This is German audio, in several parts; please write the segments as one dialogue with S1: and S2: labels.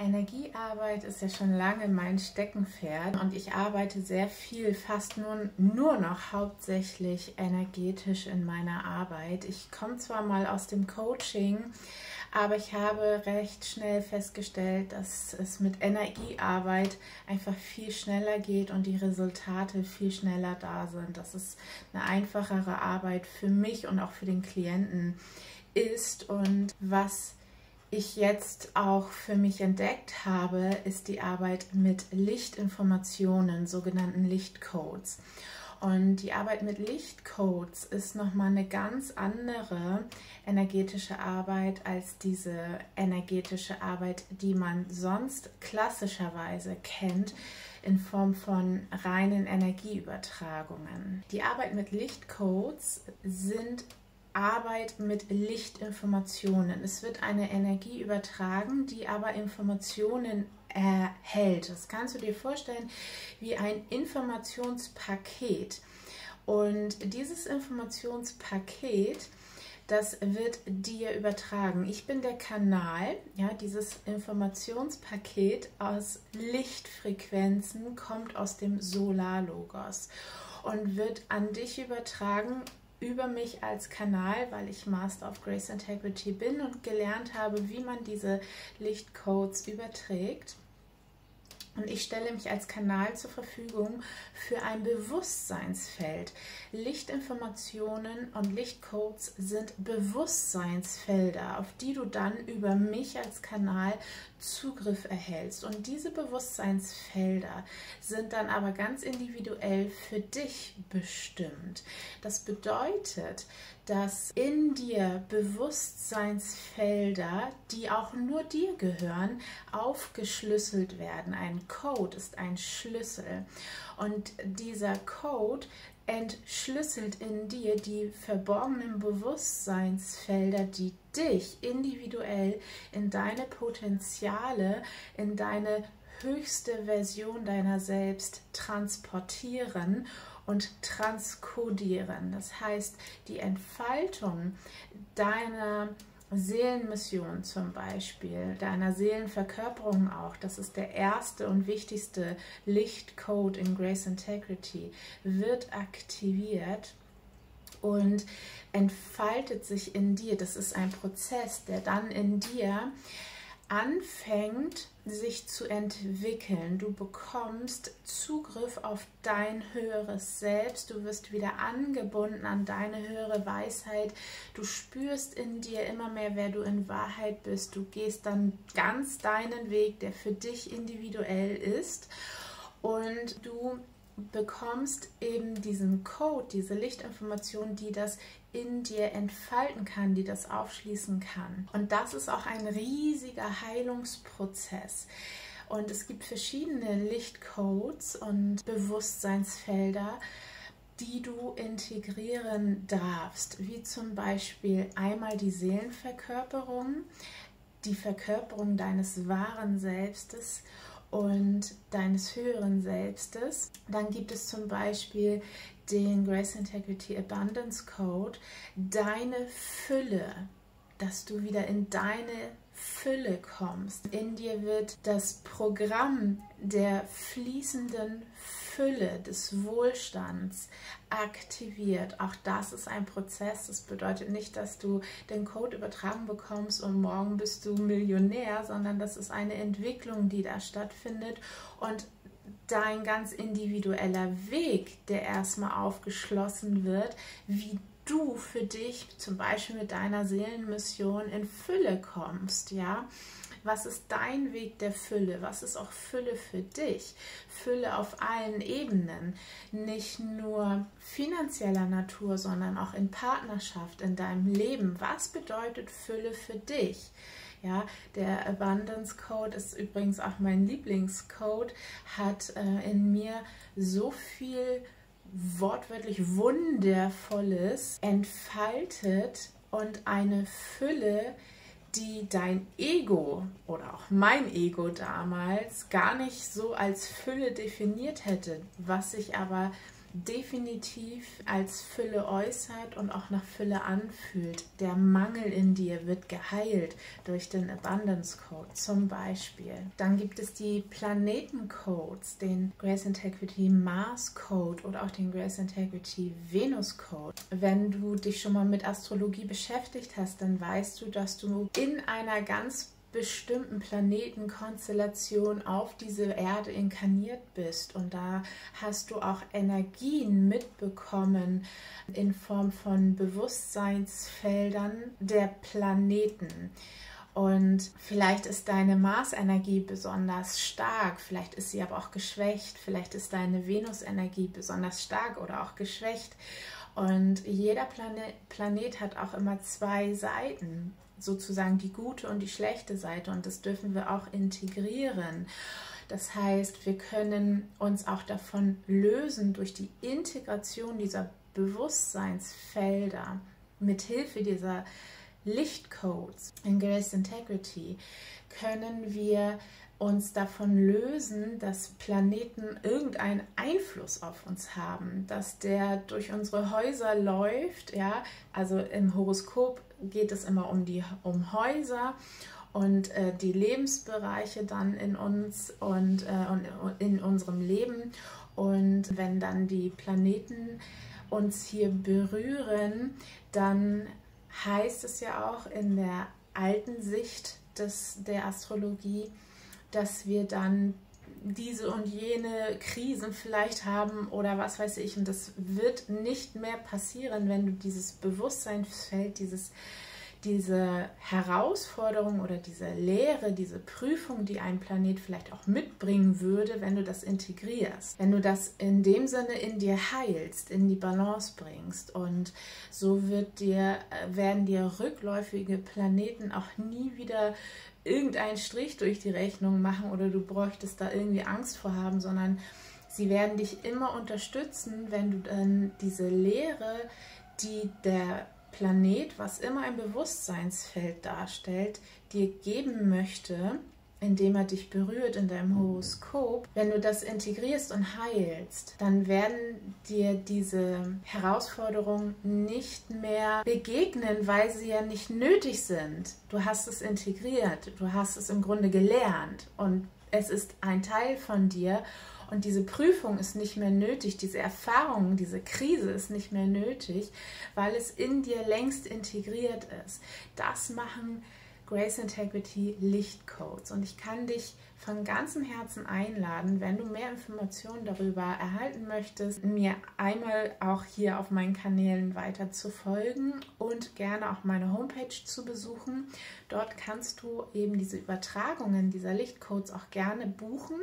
S1: Energiearbeit ist ja schon lange mein Steckenpferd und ich arbeite sehr viel, fast nur, nur noch hauptsächlich energetisch in meiner Arbeit. Ich komme zwar mal aus dem Coaching, aber ich habe recht schnell festgestellt, dass es mit Energiearbeit einfach viel schneller geht und die Resultate viel schneller da sind. Dass es eine einfachere Arbeit für mich und auch für den Klienten ist und was ich jetzt auch für mich entdeckt habe, ist die Arbeit mit Lichtinformationen, sogenannten Lichtcodes. Und die Arbeit mit Lichtcodes ist nochmal eine ganz andere energetische Arbeit als diese energetische Arbeit, die man sonst klassischerweise kennt in Form von reinen Energieübertragungen. Die Arbeit mit Lichtcodes sind Arbeit mit Lichtinformationen. Es wird eine Energie übertragen, die aber Informationen erhält. Das kannst du dir vorstellen wie ein Informationspaket. Und dieses Informationspaket, das wird dir übertragen. Ich bin der Kanal, ja, dieses Informationspaket aus Lichtfrequenzen kommt aus dem Solarlogos und wird an dich übertragen über mich als Kanal, weil ich Master of Grace Integrity bin und gelernt habe, wie man diese Lichtcodes überträgt. Und ich stelle mich als Kanal zur Verfügung für ein Bewusstseinsfeld. Lichtinformationen und Lichtcodes sind Bewusstseinsfelder, auf die du dann über mich als Kanal Zugriff erhältst. Und diese Bewusstseinsfelder sind dann aber ganz individuell für dich bestimmt. Das bedeutet, dass in dir Bewusstseinsfelder, die auch nur dir gehören, aufgeschlüsselt werden. Ein Code ist ein Schlüssel. Und dieser Code entschlüsselt in dir die verborgenen Bewusstseinsfelder, die dich individuell in deine Potenziale, in deine höchste Version deiner selbst transportieren und transkodieren. Das heißt, die Entfaltung deiner Seelenmission zum Beispiel, deiner Seelenverkörperung auch, das ist der erste und wichtigste Lichtcode in Grace Integrity, wird aktiviert und entfaltet sich in dir. Das ist ein Prozess, der dann in dir anfängt, sich zu entwickeln. Du bekommst Zugriff auf dein höheres Selbst. Du wirst wieder angebunden an deine höhere Weisheit. Du spürst in dir immer mehr, wer du in Wahrheit bist. Du gehst dann ganz deinen Weg, der für dich individuell ist. Und du bekommst eben diesen Code, diese Lichtinformation, die das in dir entfalten kann, die das aufschließen kann. Und das ist auch ein riesiger Heilungsprozess. Und es gibt verschiedene Lichtcodes und Bewusstseinsfelder, die du integrieren darfst, wie zum Beispiel einmal die Seelenverkörperung, die Verkörperung deines wahren Selbstes und deines höheren Selbstes. Dann gibt es zum Beispiel den Grace Integrity Abundance Code, deine Fülle, dass du wieder in deine Fülle kommst. In dir wird das Programm der fließenden Fülle des Wohlstands aktiviert. Auch das ist ein Prozess. Das bedeutet nicht, dass du den Code übertragen bekommst und morgen bist du Millionär, sondern das ist eine Entwicklung, die da stattfindet und dein ganz individueller Weg, der erstmal aufgeschlossen wird, wie du für dich zum Beispiel mit deiner Seelenmission in Fülle kommst, ja. Was ist dein Weg der Fülle? Was ist auch Fülle für dich? Fülle auf allen Ebenen, nicht nur finanzieller Natur, sondern auch in Partnerschaft, in deinem Leben. Was bedeutet Fülle für dich? Ja, der Abundance Code ist übrigens auch mein Lieblingscode, hat äh, in mir so viel wortwörtlich Wundervolles entfaltet und eine Fülle, die dein Ego oder auch mein Ego damals gar nicht so als Fülle definiert hätte, was sich aber definitiv als Fülle äußert und auch nach Fülle anfühlt. Der Mangel in dir wird geheilt durch den Abundance Code zum Beispiel. Dann gibt es die Planetencodes, den Grace Integrity Mars Code oder auch den Grace Integrity Venus Code. Wenn du dich schon mal mit Astrologie beschäftigt hast, dann weißt du, dass du in einer ganz bestimmten Planetenkonstellation auf diese Erde inkarniert bist. Und da hast du auch Energien mitbekommen in Form von Bewusstseinsfeldern der Planeten. Und vielleicht ist deine Marsenergie besonders stark, vielleicht ist sie aber auch geschwächt, vielleicht ist deine Venusenergie besonders stark oder auch geschwächt. Und jeder Planet, Planet hat auch immer zwei Seiten. Sozusagen die gute und die schlechte Seite. Und das dürfen wir auch integrieren. Das heißt, wir können uns auch davon lösen durch die Integration dieser Bewusstseinsfelder. Mit Hilfe dieser Lichtcodes. In Grace Integrity können wir uns davon lösen, dass Planeten irgendeinen Einfluss auf uns haben, dass der durch unsere Häuser läuft, ja, also im Horoskop geht es immer um die um Häuser und äh, die Lebensbereiche dann in uns und, äh, und in unserem Leben. Und wenn dann die Planeten uns hier berühren, dann heißt es ja auch in der alten Sicht des, der Astrologie, dass wir dann diese und jene Krisen vielleicht haben oder was weiß ich. Und das wird nicht mehr passieren, wenn du dieses Bewusstseinsfeld, dieses, diese Herausforderung oder diese Lehre, diese Prüfung, die ein Planet vielleicht auch mitbringen würde, wenn du das integrierst. Wenn du das in dem Sinne in dir heilst, in die Balance bringst. Und so wird dir, äh, werden dir rückläufige Planeten auch nie wieder irgendeinen Strich durch die Rechnung machen oder du bräuchtest da irgendwie Angst vor haben, sondern sie werden dich immer unterstützen, wenn du dann diese Lehre, die der Planet, was immer ein Bewusstseinsfeld darstellt, dir geben möchte, indem er dich berührt in deinem Horoskop, wenn du das integrierst und heilst, dann werden dir diese Herausforderungen nicht mehr begegnen, weil sie ja nicht nötig sind. Du hast es integriert, du hast es im Grunde gelernt und es ist ein Teil von dir und diese Prüfung ist nicht mehr nötig, diese Erfahrung, diese Krise ist nicht mehr nötig, weil es in dir längst integriert ist. Das machen Grace Integrity Lichtcodes. Und ich kann dich von ganzem Herzen einladen, wenn du mehr Informationen darüber erhalten möchtest, mir einmal auch hier auf meinen Kanälen weiter zu folgen und gerne auch meine Homepage zu besuchen. Dort kannst du eben diese Übertragungen dieser Lichtcodes auch gerne buchen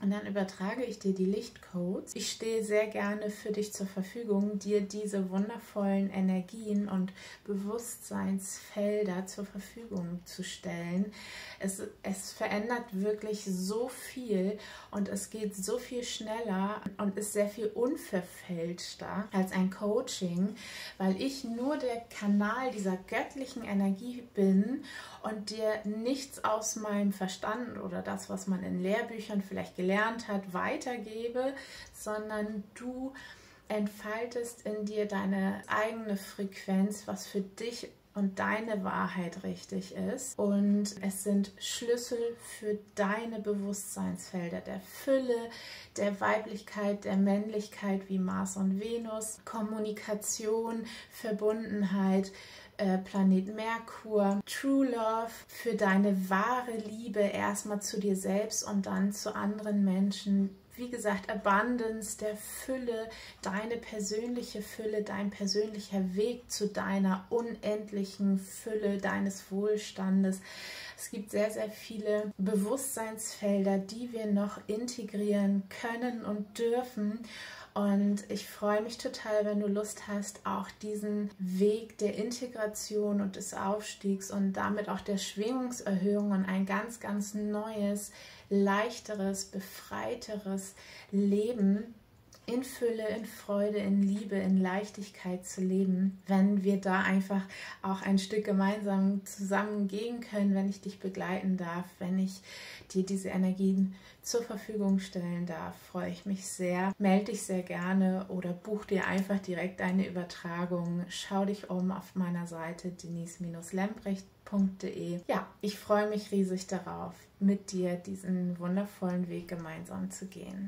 S1: und dann übertrage ich dir die Lichtcodes. Ich stehe sehr gerne für dich zur Verfügung, dir diese wundervollen Energien und Bewusstseinsfelder zur Verfügung zu stellen. Es, es verändert wirklich so viel und es geht so viel schneller und ist sehr viel unverfälschter als ein Coaching, weil ich nur der Kanal dieser göttlichen Energie bin und dir nichts aus meinem Verstand oder das, was man in Lehrbüchern vielleicht gelernt hat, weitergebe, sondern du entfaltest in dir deine eigene Frequenz, was für dich und deine Wahrheit richtig ist. Und es sind Schlüssel für deine Bewusstseinsfelder der Fülle, der Weiblichkeit, der Männlichkeit wie Mars und Venus, Kommunikation, Verbundenheit, äh, Planet Merkur, True Love für deine wahre Liebe erstmal zu dir selbst und dann zu anderen Menschen. Wie gesagt, Abundance, der Fülle, deine persönliche Fülle, dein persönlicher Weg zu deiner unendlichen Fülle, deines Wohlstandes. Es gibt sehr, sehr viele Bewusstseinsfelder, die wir noch integrieren können und dürfen. Und ich freue mich total, wenn du Lust hast, auch diesen Weg der Integration und des Aufstiegs und damit auch der Schwingungserhöhung und ein ganz, ganz neues, leichteres, befreiteres Leben in Fülle, in Freude, in Liebe, in Leichtigkeit zu leben, wenn wir da einfach auch ein Stück gemeinsam zusammen gehen können, wenn ich dich begleiten darf, wenn ich dir diese Energien zur Verfügung stellen darf, freue ich mich sehr. Melde dich sehr gerne oder buch dir einfach direkt eine Übertragung. Schau dich um auf meiner Seite denise-lembrecht.de. Ja, ich freue mich riesig darauf, mit dir diesen wundervollen Weg gemeinsam zu gehen.